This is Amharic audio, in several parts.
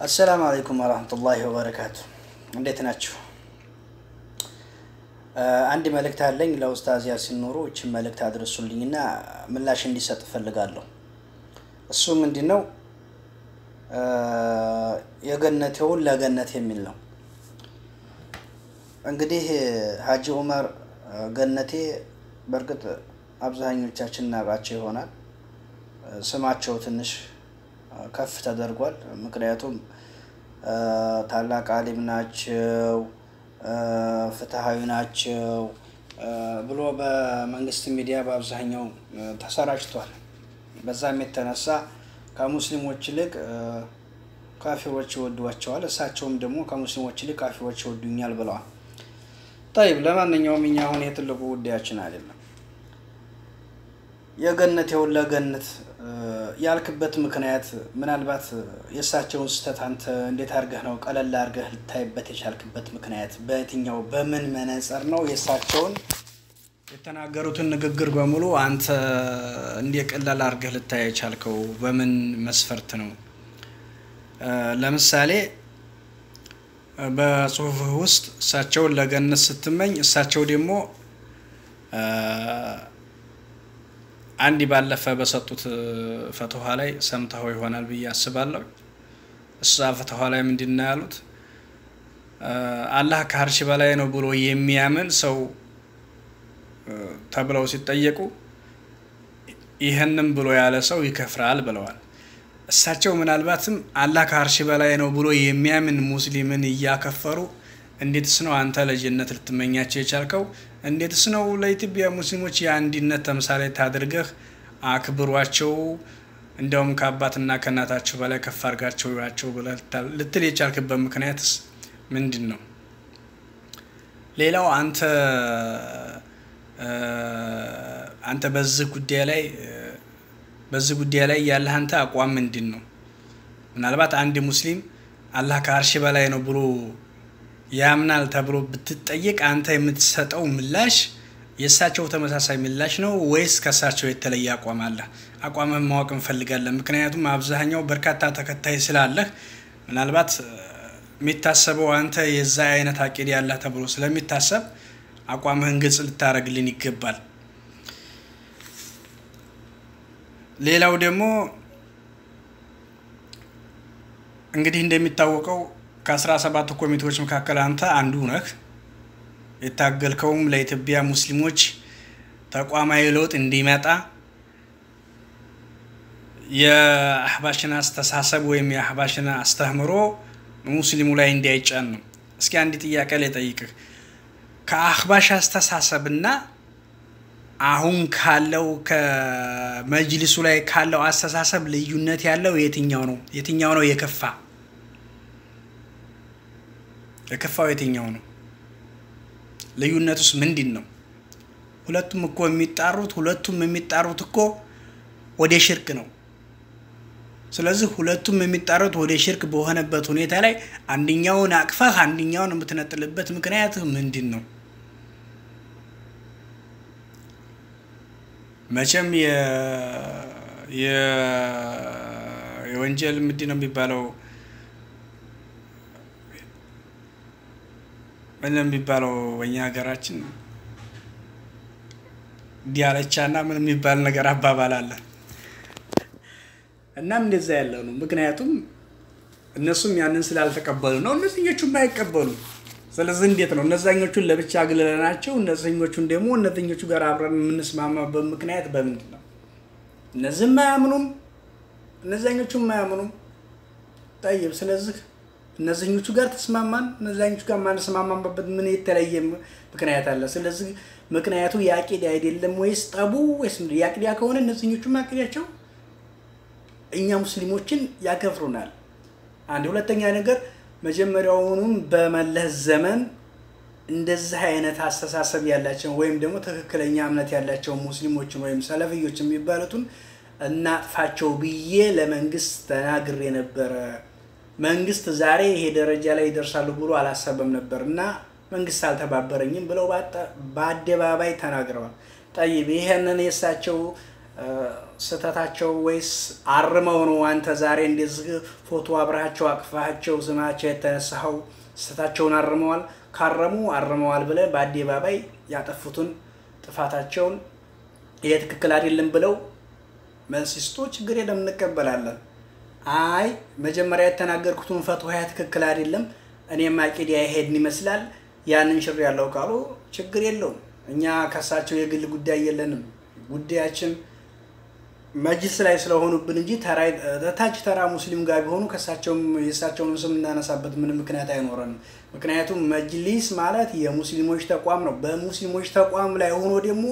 አሰላሙ አለይኩም ወረህመቱላሂ ወበረካቱ። እንዴት ናችሁ? አንድ መልእክት አለኝ ለኡስታዝ ያሲን ኑሩ። እችን መልእክት አድርሱልኝና ምላሽ እንዲሰጥ እፈልጋለሁ። እሱ ምንድን ነው? የገነቴውን ለገነት የሚል ነው። እንግዲህ ሀጂ ኡመር ገነቴ በእርግጥ አብዛኞቻችን እናውቃቸው ይሆናል። ስማቸው ትንሽ ከፍ ተደርጓል። ምክንያቱም ታላቅ አሊም ናቸው፣ ፍትሐዊ ናቸው ብሎ በመንግስት ሚዲያ በአብዛኛው ተሰራጭቷል። በዛም የተነሳ ከሙስሊሞች ይልቅ ካፊሮች ይወዷቸዋል። እሳቸውም ደግሞ ከሙስሊሞች ይልቅ ካፊሮች ይወዱኛል ብለዋል። ጠይብ ለማንኛውም እኛ አሁን የትልቁ ጉዳያችን አይደለም። የገነቴውን ለገነት ያልክበት ምክንያት ምናልባት የእሳቸውን ስህተት አንተ እንዴት አድርገህ ነው ቀለል አድርገህ ልታይበት የቻልክበት ምክንያት በየትኛው በምን መነጽር ነው? የእሳቸውን የተናገሩትን ንግግር በሙሉ አንተ እንደ ቀላል አድርገህ ልታይ የቻልከው በምን መስፈርት ነው? ለምሳሌ በጽሁፍህ ውስጥ እሳቸውን ለገነት ስትመኝ እሳቸው ደግሞ አንድ ባለፈ በሰጡት ፈትዋ ላይ ሰምተው ይሆናል ብዬ አስባለሁ። እሳ ፈትዋ ላይ ምንድን ነው ያሉት? አላህ ከአርሽ በላይ ነው ብሎ የሚያምን ሰው ተብለው ሲጠየቁ ይህንም ብሎ ያለ ሰው ይከፍራል ብለዋል። እሳቸው ምናልባትም አላህ ከአርሽ በላይ ነው ብሎ የሚያምን ሙስሊምን እያከፈሩ እንዴትስ ነው አንተ ለጀነት ልትመኛቸው የቻልከው? እንዴትስ ነው ለኢትዮጵያ ሙስሊሞች የአንድነት ተምሳሌት አድርገህ አክብሯቸው፣ እንዲያውም ከአባትና ከእናታቸው በላይ ከፍ አድርጋቸው ያቸው ብለህ ልትል የቻልክበት ምክንያትስ ምንድን ነው? ሌላው አንተ አንተ በዚህ ጉዳይ ላይ በዚህ ጉዳይ ላይ ያለህ አንተ አቋም ምንድን ነው? ምናልባት አንድ ሙስሊም አላህ ከአርሽ በላይ ነው ብሎ ያምናል ተብሎ ብትጠየቅ አንተ የምትሰጠው ምላሽ የእሳቸው ተመሳሳይ ምላሽ ነው ወይስ ከእሳቸው የተለየ አቋም አለ? አቋምህን ማወቅ እንፈልጋለን። ምክንያቱም አብዛኛው በርካታ ተከታይ ስላለህ ምናልባት የሚታሰበው አንተ የዛ አይነት አቂድ ያለህ ተብሎ ስለሚታሰብ አቋምህን ግልጽ ልታደርግልን ይገባል። ሌላው ደግሞ እንግዲህ እንደሚታወቀው ከአስራ ሰባቱ ኮሚቴዎች መካከል አንተ አንዱ ነህ። የታገልከውም ለኢትዮጵያ ሙስሊሞች ተቋማዊ ለውጥ እንዲመጣ የአህባሽን አስተሳሰብ ወይም የአህባሽን አስተምህሮ ሙስሊሙ ላይ እንዳይጫን ነው። እስኪ አንድ ጥያቄ ላይ ጠይቅህ። ከአህባሽ አስተሳሰብና አሁን ካለው ከመጅሊሱ ላይ ካለው አስተሳሰብ ልዩነት ያለው የትኛው ነው? የትኛው ነው የከፋ? የከፋው የትኛው ነው? ልዩነቱስ ምንድን ነው? ሁለቱም እኮ የሚጣሩት ሁለቱም የሚጣሩት እኮ ወደ ሽርክ ነው። ስለዚህ ሁለቱም የሚጣሩት ወደ ሽርክ በሆነበት ሁኔታ ላይ አንደኛውን አቅፈህ አንደኛውን የምትነጥልበት ምክንያት ምንድን ነው? መቼም የወንጀል ምንድን ነው የሚባለው ምን የሚባለው በእኛ ሀገራችን ዲያለቻ እና ምን የሚባል ነገር አባባል አለ። እናም እንደዛ ያለው ነው። ምክንያቱም እነሱም ያንን ስላልተቀበሉ ነው፣ እነዚኞቹም አይቀበሉ። ስለዚህ እንዴት ነው እነዛኞቹን ለብቻ አግልለናቸው እነዚኞቹን ደግሞ እነዚኞቹ ጋር አብረን የምንስማማበት ምክንያት በምንድን ነው? እነዚህም አያምኑም፣ እነዛኞቹም አያምኑም። ጠይብ ስለዚህ እነዚህኞቹ ጋር ተስማማን፣ እነዛኞቹ ጋር ማንስማማበት ምን የተለየ ምክንያት አለ? ስለዚህ ምክንያቱ የአቂዳ አይደለም ወይስ ጠቡ ወይስ የአቂዳ ከሆነ እነዚህኞቹ አቂዳቸው እኛ ሙስሊሞችን ያከፍሩናል። አንድ ሁለተኛ ነገር መጀመሪያውኑም በመለስ ዘመን እንደዚህ አይነት አስተሳሰብ ያላቸው ወይም ደግሞ ትክክለኛ እምነት ያላቸው ሙስሊሞችን ወይም ሰለፍዮች የሚባሉትን እናጥፋቸው ብዬ ለመንግስት ተናግሬ ነበረ። መንግስት ዛሬ ይሄ ደረጃ ላይ ይደርሳሉ ብሎ አላሰበም ነበር እና መንግስት አልተባበረኝም ብለው በአደባባይ ተናግረዋል። ጠይብ ይሄንን የእሳቸው ስህተታቸው ወይስ አርመው ነው አንተ ዛሬ እንደዚህ ፎቶ አብረሃቸው አቅፋቸው ስማቸው የተነሳኸው? ስህተታቸውን አርመዋል። ካረሙ አርመዋል ብለህ በአደባባይ ያጠፉትን ጥፋታቸውን ይሄ ትክክል አይደለም ብለው መልስ ይስጡ። ችግር የለም እንቀበላለን። አይ መጀመሪያ የተናገርኩትን ፈትዋ ትክክል አይደለም፣ እኔም አቂዳ ይሄድን ይመስላል ያንን ሽር ያለው ካሉ ችግር የለውም። እኛ ከሳቸው የግል ጉዳይ የለንም። ጉዳያችን መጅልስ ላይ ስለሆኑብን እንጂ ታች ተራ ሙስሊም ጋር ቢሆኑ ከሳቸውም የእሳቸውን ስም እናነሳበት ምንም ምክንያት አይኖረንም። ምክንያቱም መጅሊስ ማለት የሙስሊሞች ተቋም ነው። በሙስሊሞች ተቋም ላይ ሆኖ ደግሞ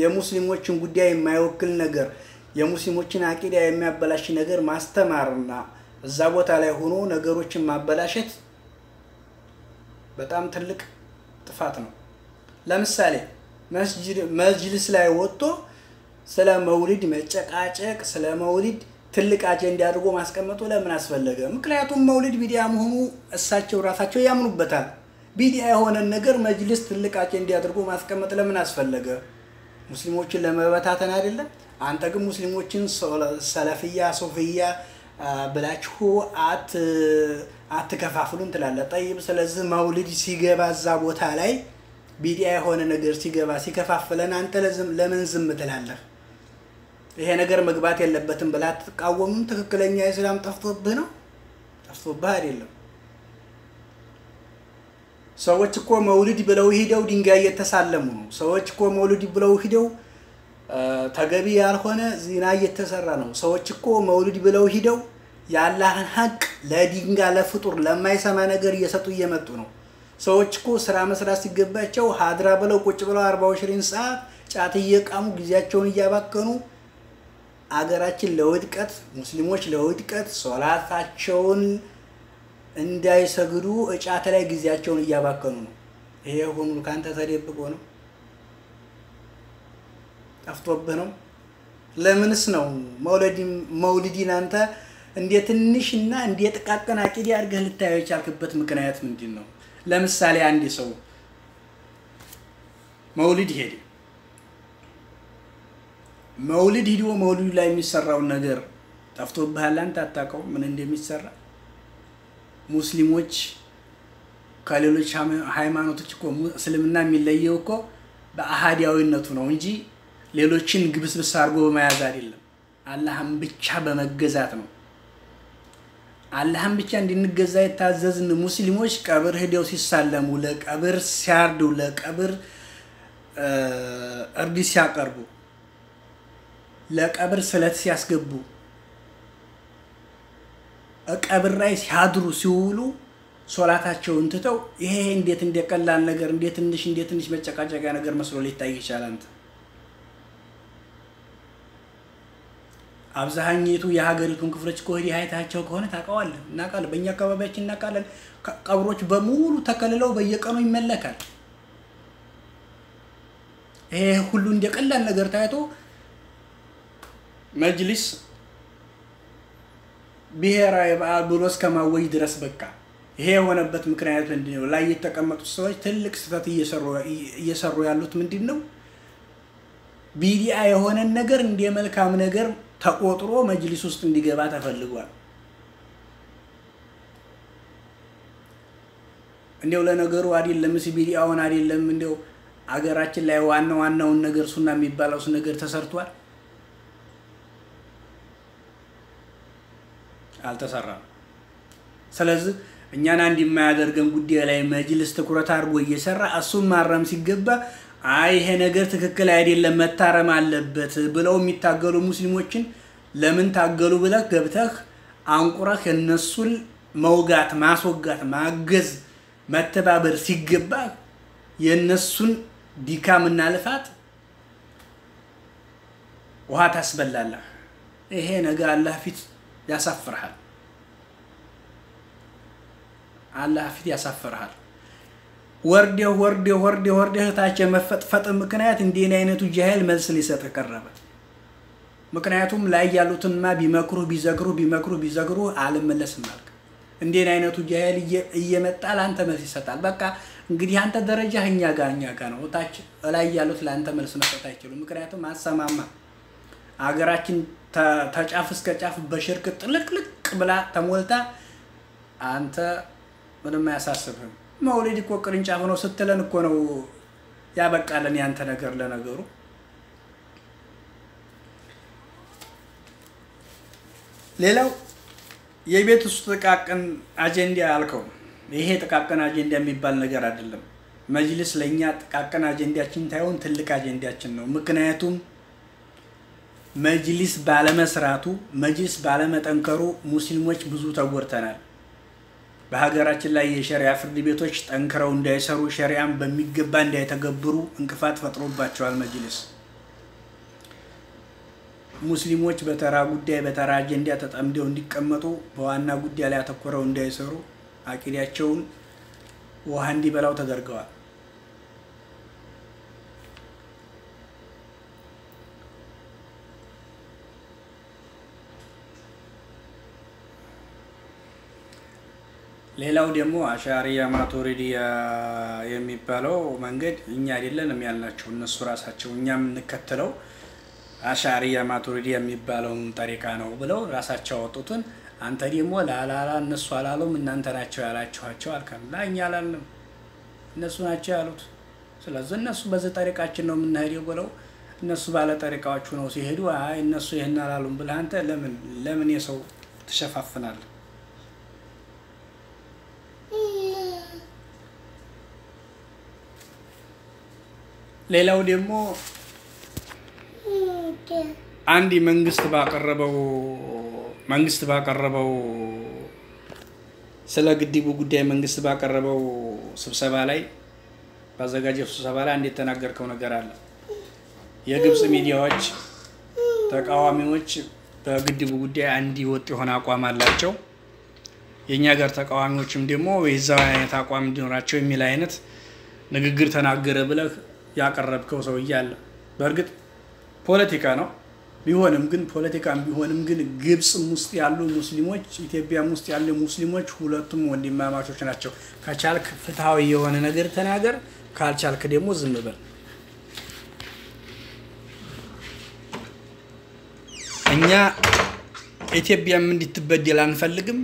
የሙስሊሞችን ጉዳይ የማይወክል ነገር የሙስሊሞችን አቂዳ የሚያበላሽ ነገር ማስተማርና እዛ ቦታ ላይ ሆኖ ነገሮችን ማበላሸት በጣም ትልቅ ጥፋት ነው። ለምሳሌ መጅልስ ላይ ወጥቶ ስለ መውሊድ መጨቃጨቅ፣ ስለ መውሊድ ትልቅ አጀንዳ አድርጎ ማስቀመጡ ለምን አስፈለገ? ምክንያቱም መውሊድ ቢዲያ መሆኑ እሳቸው ራሳቸው ያምኑበታል። ቢዲያ የሆነን ነገር መጅልስ ትልቅ አጀንዳ አድርጎ ማስቀመጥ ለምን አስፈለገ? ሙስሊሞችን ለመበታተን አይደለም? አንተ ግን ሙስሊሞችን ሰለፍያ ሶፍያ ብላችሁ አትከፋፍሉን ትላለህ። ጠይብ ስለዚህ መውሊድ ሲገባ እዛ ቦታ ላይ ቢዲያ የሆነ ነገር ሲገባ ሲከፋፍለን አንተ ለምን ዝም ትላለህ? ይሄ ነገር መግባት የለበትም ብላ አትቃወምም? ትክክለኛ ኢስላም ጠፍቶብህ ነው? ጠፍቶብህ አይደለም። ሰዎች እኮ መውሊድ ብለው ሂደው ድንጋይ እየተሳለሙ ነው። ሰዎች እኮ መውሊድ ብለው ሂደው ተገቢ ያልሆነ ዚና እየተሰራ ነው። ሰዎች እኮ መውሊድ ብለው ሂደው የአላህን ሀቅ ለድንጋይ ለፍጡር ለማይሰማ ነገር እየሰጡ እየመጡ ነው። ሰዎች እኮ ስራ መስራት ሲገባቸው ሀድራ ብለው ቁጭ ብለው አርባ ሽሪን ሰዓት ጫት እየቃሙ ጊዜያቸውን እያባከኑ አገራችን ለውድቀት ሙስሊሞች ለውድቀት ሶላታቸውን እንዳይሰግዱ እጫት ላይ ጊዜያቸውን እያባከኑ ነው። ይሄ ሁሉ ከአንተ ተደብቆ ነው? ጠፍቶብህ ነው? ለምንስ ነው መውሊድን አንተ እንደ ትንሽና እንደ ጥቃቅን አቂዳ አድርገህ ልታየው የቻልክበት ምክንያት ምንድን ነው? ለምሳሌ አንድ ሰው መውሊድ ሄደ። መውሊድ ሂዶ መውሊዱ ላይ የሚሰራውን ነገር ጠፍቶብሃል? አንተ አታውቀውም ምን እንደሚሰራ? ሙስሊሞች ከሌሎች ሃይማኖቶች እኮ እስልምና የሚለየው እኮ በአሃዲያዊነቱ ነው እንጂ ሌሎችን ግብስብስ አድርጎ በመያዝ አይደለም። አላህም ብቻ በመገዛት ነው። አላህም ብቻ እንድንገዛ የታዘዝን ሙስሊሞች ቀብር ሂደው ሲሳለሙ፣ ለቀብር ሲያርዱ፣ ለቀብር እርድ ሲያቀርቡ፣ ለቀብር ስለት ሲያስገቡ፣ ቀብር ላይ ሲያድሩ ሲውሉ ሶላታቸውን ትተው ይሄ እንዴት እንደ ቀላል ነገር እንደ ትንሽ እንደ ትንሽ መጨቃጨቂያ ነገር መስሎ ሊታይ ይቻላል። አንተ አብዛኛቱ የሀገሪቱን ክፍሎች ከወዲህ አይታቸው ከሆነ ታውቀዋለህ። እናውቃለን፣ በእኛ አካባቢያችን እናውቃለን። ቀብሮች በሙሉ ተከልለው በየቀኑ ይመለካል። ይሄ ሁሉ እንደ ቀላል ነገር ታይቶ መጅሊስ ብሔራዊ በዓል ብሎ እስከ ማወጅ ድረስ በቃ። ይሄ የሆነበት ምክንያት ምንድን ነው? ላይ የተቀመጡት ሰዎች ትልቅ ስህተት እየሰሩ ያሉት ምንድን ነው? ቢዲአ የሆነን ነገር እንደ መልካም ነገር ተቆጥሮ መጅሊስ ውስጥ እንዲገባ ተፈልጓል። እንዲያው ለነገሩ አይደለም ሲ ቢዲአውን አይደለም እንዲያው አገራችን ላይ ዋና ዋናውን ነገር ሱና የሚባለው ነገር ተሰርቷል፣ አልተሰራም። ስለዚህ እኛን አንድ የማያደርገን ጉዳይ ላይ መጅልስ ትኩረት አድርጎ እየሰራ እሱም ማረም ሲገባ አይ ይሄ ነገር ትክክል አይደለም መታረም አለበት ብለው የሚታገሉ ሙስሊሞችን ለምን ታገሉ ብለህ ገብተህ አንቁረህ የነሱን መውጋት፣ ማስወጋት፣ ማገዝ፣ መተባበር ሲገባ የነሱን ድካምና ልፋት ውሃ ታስበላለህ። ይሄ ነገ አላህ ፊት ያሳፍርሃል። አላህ ፊት ያሳፍርሃል። ወርደህ ወርደህ ወርደህ ወርደህ ታች የመፈጥፈጥ ምክንያት እንዲህ አይነቱ ጃህል መልስ ሊሰጥ ቀረበ። ምክንያቱም ላይ ያሉትንማ ቢመክሩህ ቢዘግሩህ ቢመክሩህ ቢዘግሩህ አልመለስም አልክ። እንዲህ አይነቱ ጃህል እየመጣ ለአንተ መልስ ይሰጣል። በቃ እንግዲህ አንተ ደረጃ እኛ ጋር እኛ ጋር ነው። ታች ላይ ያሉት ለአንተ መልስ መስጠት አይችሉም። ምክንያቱም አሰማማ ሀገራችን ተጫፍ እስከ ጫፍ በሽርክ ጥልቅልቅ ብላ ተሞልታ አንተ ምንም አያሳስብህም። መውሊድ እኮ ቅርንጫፍ ነው ስትለን እኮ ነው ያበቃለን ያንተ ነገር። ለነገሩ ሌላው የቤት ውስጥ ጥቃቅን አጀንዳ ያልከው ይሄ ጥቃቅን አጀንዳ የሚባል ነገር አይደለም። መጅልስ ለእኛ ጥቃቅን አጀንዳችን ሳይሆን ትልቅ አጀንዳችን ነው። ምክንያቱም መጅሊስ ባለመስራቱ መጅሊስ ባለመጠንከሩ ሙስሊሞች ብዙ ተጎድተናል። በሀገራችን ላይ የሸሪያ ፍርድ ቤቶች ጠንክረው እንዳይሰሩ ሸሪያን በሚገባ እንዳይተገብሩ እንቅፋት ፈጥሮባቸዋል መጅሊስ። ሙስሊሞች በተራ ጉዳይ በተራ አጀንዳ ተጠምደው እንዲቀመጡ በዋና ጉዳይ ላይ አተኮረው እንዳይሰሩ አቂዳቸውን ውሃ እንዲበላው ተደርገዋል። ሌላው ደግሞ አሻሪያ ማቱሪዲያ የሚባለው መንገድ እኛ አይደለንም ያልናቸው እነሱ ራሳቸው እኛ የምንከተለው አሻሪያ ማቱሪዲያ የሚባለውን ጠሪቃ ነው ብለው ራሳቸው ያወጡትን አንተ ደግሞ ላላላ እነሱ አላሉም እናንተ ናቸው ያላችኋቸው አልከን። ላ እኛ አላልንም እነሱ ናቸው ያሉት። ስለዚህ እነሱ በዚህ ጠሪቃችን ነው የምናሄደው ብለው እነሱ ባለ ጠሪቃዎቹ ነው ሲሄዱ፣ አይ እነሱ ይህን አላሉም ብለህ አንተ ለምን ለምን የሰው ትሸፋፍናለህ? ሌላው ደግሞ አንድ መንግስት ባቀረበው መንግስት ባቀረበው ስለ ግድቡ ጉዳይ መንግስት ባቀረበው ስብሰባ ላይ ባዘጋጀው ስብሰባ ላይ አንድ የተናገርከው ነገር አለ። የግብፅ ሚዲያዎች ተቃዋሚዎች በግድቡ ጉዳይ አንድ ወጥ የሆነ አቋም አላቸው፣ የእኛ ጋር ተቃዋሚዎችም ደግሞ የዛው አይነት አቋም እንዲኖራቸው የሚል አይነት ንግግር ተናገረ ብለህ ያቀረብከው ሰውዬ አለ። በእርግጥ ፖለቲካ ነው ቢሆንም ግን ፖለቲካም ቢሆንም ግን ግብፅም ውስጥ ያሉ ሙስሊሞች ኢትዮጵያም ውስጥ ያሉ ሙስሊሞች ሁለቱም ወንድማማቾች ናቸው። ከቻልክ ፍትሐዊ የሆነ ነገር ተናገር፣ ካልቻልክ ደግሞ ዝም በል። እኛ ኢትዮጵያም እንድትበደል አንፈልግም፣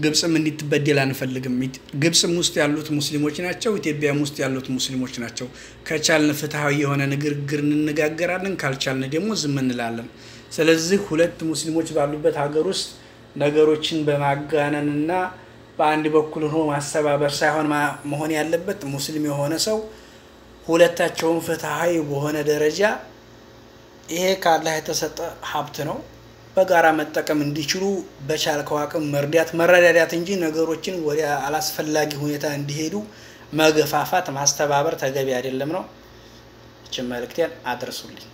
ግብፅም እንድትበደል አንፈልግም። ግብፅም ውስጥ ያሉት ሙስሊሞች ናቸው፣ ኢትዮጵያም ውስጥ ያሉት ሙስሊሞች ናቸው። ከቻልን ፍትሐዊ የሆነ ንግግር እንነጋገራለን፣ ካልቻልን ደግሞ ዝም እንላለን። ስለዚህ ሁለት ሙስሊሞች ባሉበት ሀገር ውስጥ ነገሮችን በማጋነን እና በአንድ በኩል ሆኖ ማስተባበር ሳይሆን መሆን ያለበት ሙስሊም የሆነ ሰው ሁለታቸውን ፍትሐዊ በሆነ ደረጃ ይሄ ካላህ የተሰጠ ሀብት ነው በጋራ መጠቀም እንዲችሉ በቻልከው አቅም መርዳት መረዳዳት እንጂ ነገሮችን ወደ አላስፈላጊ ሁኔታ እንዲሄዱ መገፋፋት ማስተባበር ተገቢ አይደለም ነው። ይችን መልእክቴን አድርሱልኝ።